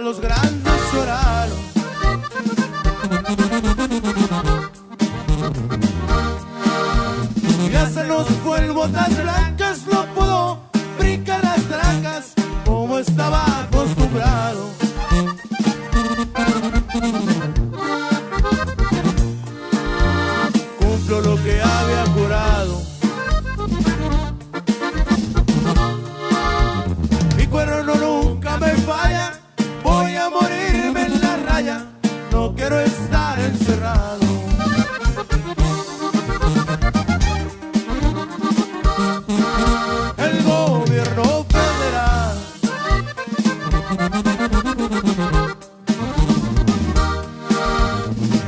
los grandes lloraron. Ya se nos fue el botas quiero estar encerrado. El gobierno federal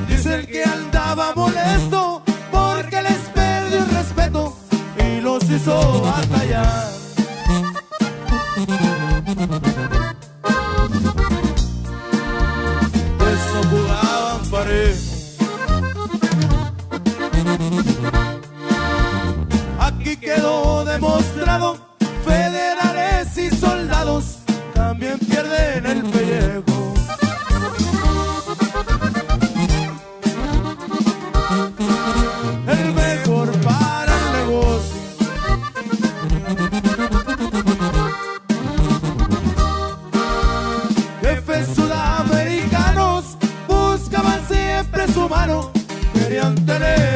Dicen que andaba molesto porque les perdió el respeto y los hizo batallar. Aquí quedó demostrado, federales y soldados también pierden el pellejo. el mejor para el negocio. Jefes sudamericanos buscaban siempre su mano, querían tener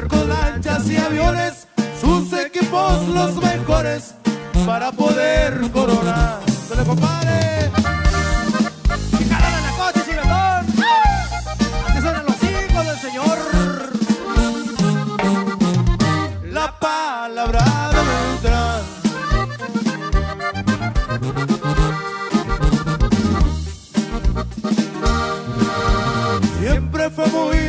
barcos, lanchas y aviones, sus equipos los mejores para poder coronar. Se le compare. La coche, chigatón. Así suenan los hijos del Señor. La palabra debe entrar. Siempre fue muy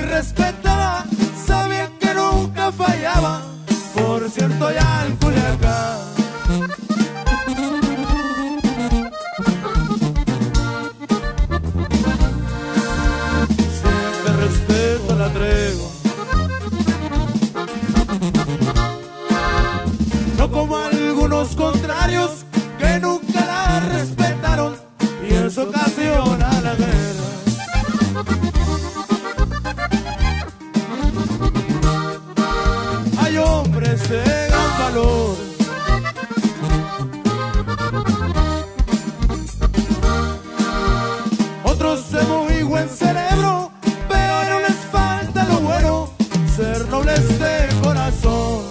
Otros de muy buen cerebro, pero no les falta lo bueno, ser nobles de corazón.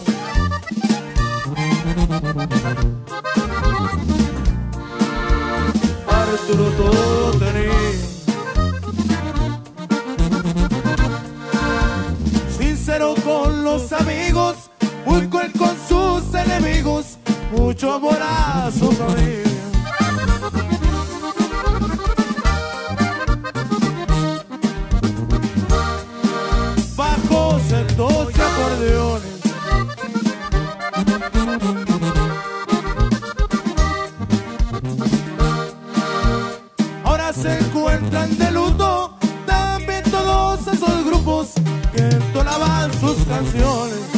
Arturo todo tenía. sincero con los amigos, muy cruel con sus enemigos, mucho amor a su familia. Bajo centos y acordeones. Ahora se encuentran de luto también todos esos grupos que entonaban sus canciones.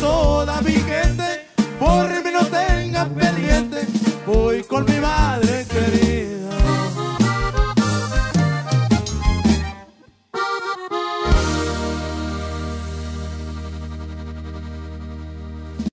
toda mi gente, por mí no tengan pendiente, voy con mi madre.